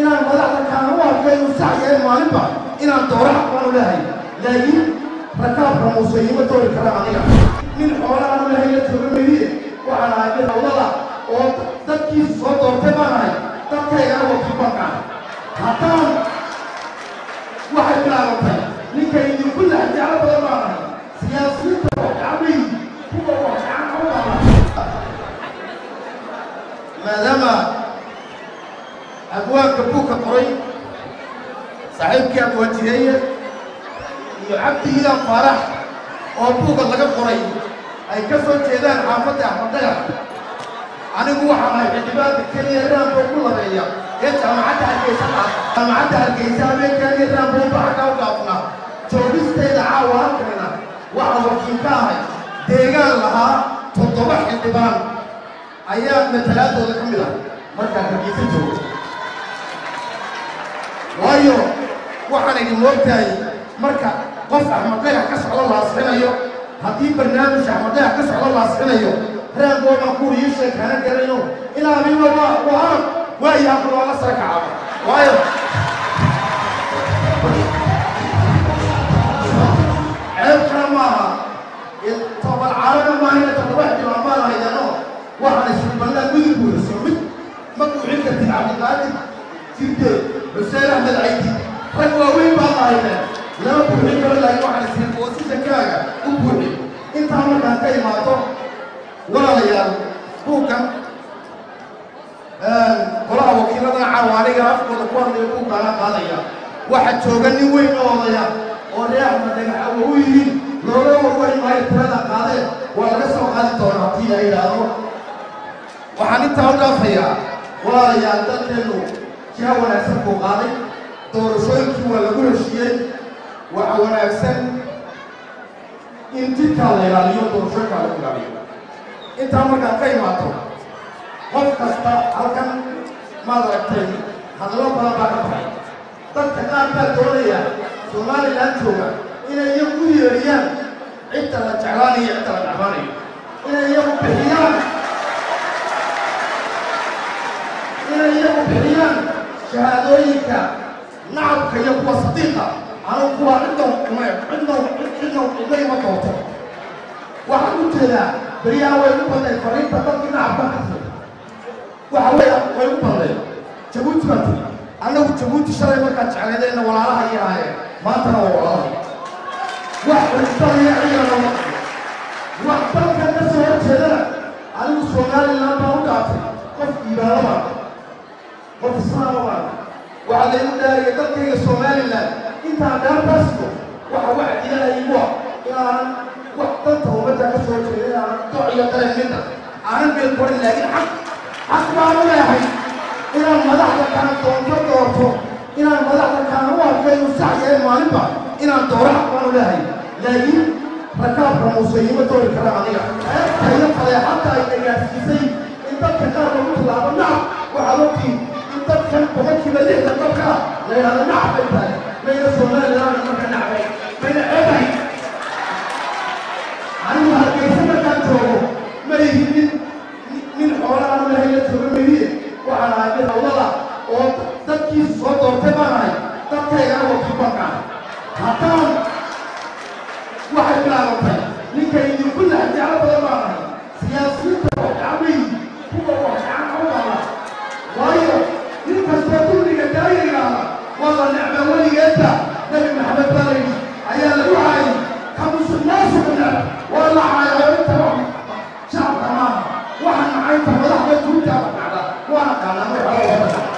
inaan madaxda kaana u arkay inuu sax yahay maalinba inaan dooro xaq baanu lehay laakiin rakaabka muuse iima doori karaan aniga nin xoolo aanu lahay la jooga mediye waxaan ahay mid hawlada oo dadkiisu soo doortay baan ahay. Dadkaygana wakiil baan ka ahay haddaan waxay bilaabantay ninka idinku lex jeclo badan baan ahay. Siyaasiyiinta waxjacbay kuwa waxjacan u baan maadaama abwaanka buugka qoray saaxiibkii abwajireeye iyo cabdi iidan faarax oo buugga laga qoray ay ka soo jeedaan xaafadda axmadaga anigu waxaan ahay xildhibaanka keliya raanbo ku labeeya. Ee jaamacadda hargeysa dhaaf jaamacadda hargeysa habeenkaaniya raanbo baxka u dhaafna joogistayda caawa halkanina waxaa wakiil ka ahay deegaan lahaa toddoba xildhibaan ayaa matalaadooda ka mid ah. Markaa hargeysa joogo waayo waxaan idin moogtahay marka qof axmadaga ka socdo laasxinayo haddii barnaamij axmadaga ka socdo laasxinayo raangoobaan kuur ii sheeg hana garayno ilaa abiba waa waa arag waayo halka looga sara kacaba. Waayo. Ceebkana maaha toban caarana maahina toddoba xildhibaan baan haydano waxaan isballaa gudub buuxiso mid. Ma buuxin kartid cabdiqaadir jirte xuseen axmed caydi rag waaweyn baan lahayne lama buuxin karo laakiin waxaan isiri boosishankaaga u buuxi intaa markaan ka imaato walaalayaal buugkan golaha wakiilada caawaaniga afkooda ku hadlaya buugkaana qaadaya waxaa jooga nin weyn oo odaya oo ree axmed dhagaxawa u yihiin looga warwari maayo tirada qaadeen waa laga soo qaadi doonaa haddii la yidhaahdo waxaan intaa u dhaafayaa walaalayaal dadkeennu jiha wanaagsan buu qaaday doorashooyinkii waa lagu heshiiyey waxa wanaagsan in jidkaa la ilaaliyo doorashooyinkaa lagu ilaaliyo. Intaa markaad ka imaato qof kasta halkan maad aragtay hadallo badan baa ka baxay. Dadka qaar baa doonaya somalilan jooga inay iyagu u yeedhiyaan cidda la jeclaanayo cidda la dhacmaanayo inay iyagu bixiyaan. Inay iyagu bixiyaan shahaadooyinka nacabka iyo kuwa sadiiqa anu kuwa ciddow uma ciddow ciddow cidla ima doonto waxaan u jeedaa beriyaha way u badnay fariinta dadkii nacabka waxa weya u badnay jabuuti baa annagu jabuuti shalay markaan jeclaydayna walaalaha iyo ahaayeen maantana waa walaalaha wax kristalaya ciidana wax dalkan ka soo horjeedana anigu somalilan baan u qof iibaano baan qof islaama baan waxaa laygu dhaariyay dalkayga somalilan intaan dhaartaasno waxa wax ilaahay igu ah inaanan wax danta ummadda ka soo jeeda inaanan doc iyo midna aanan meel korin laakiin xaq xaq baan u leehay inaan madaxda kana doonto doorto inaan madaxda kana u arkay inuu sax yahay maalinba inaan dooro xaq baan u leehay laakiin rakaabka muuse iima doori karaan aniga ceebtayda fadeexadda ay dhagaadsiisay in dadka qaar lagu tilaabo nacab waxaad ogtiin in dadkan boqolkiiba lixdan dadka la yidhahdo nacab bay tahay mayna somalilan marka nacbay mayna ceebahay anigu hargeysa markaan joogo ma ihi nin nin xoolo aanu lahay la jooga mediye waxaan ahay mid hawlada oo dadkiisu soo doortay baan ahay dadkaygana wakiil baan ka ahay haddaan waxay bilaabantay ninka idinku lex jeclo badan waxaan nacaynta madaxda guurta la dhacda waana qaanaa waxaa hadday